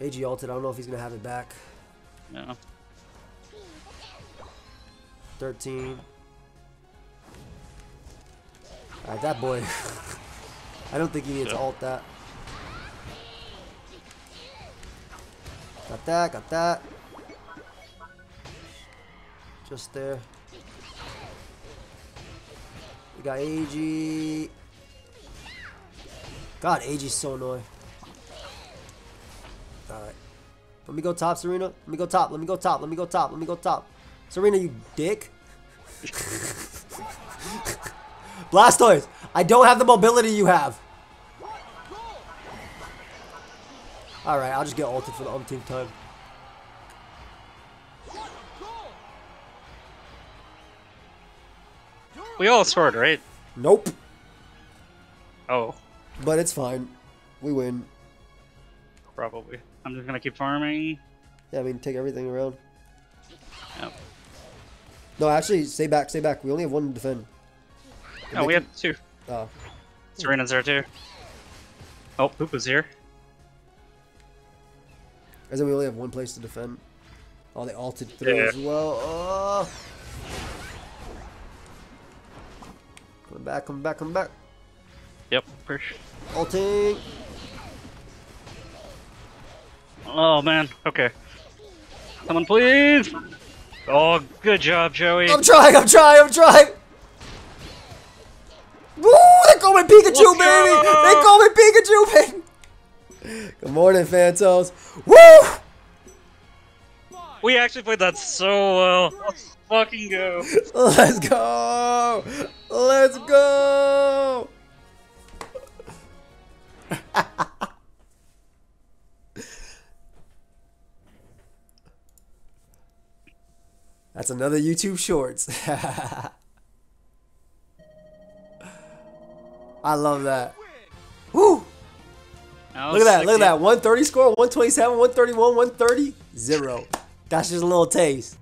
AG ulted. I don't know if he's gonna have it back. Yeah. 13. Alright, that boy. I don't think he needs to Yeah. ult that. Got that, got that. Just there. We got AG. God, AG's so annoying. Let me go top, Serena. Let me go top. Let me go top. Let me go top. Let me go top. Serena, you dick. Blastoise, I don't have the mobility you have. Alright, I'll just get ulted for the umpteenth time. We all scored, right? Nope. Oh, But it's fine. We win. Probably. I'm just gonna keep farming. Yeah, I mean, take everything around. Yep. No, actually, stay back, stay back. We only have one to defend. Oh, we have two. Oh. Serena's there too. Oh, Poopa's here. As in, we only have one place to defend. Oh, they ulted through Yeah. as well. Oh. Come back, come back, come back. Yep, push. Ulting. Oh man, okay. Someone please! Oh, good job, Joey. I'm trying, I'm trying, I'm trying. Woo! They call me Pikachu, Let's baby. go! They call me Pikachu, baby. Good morning, Phantos. Woo! We actually played that so well. Let's fucking go. Let's go. Let's go. That's another YouTube Shorts. I love that. Woo! Look at that. Look at that. 130 score, 127, 131, 130, zero. That's just a little taste.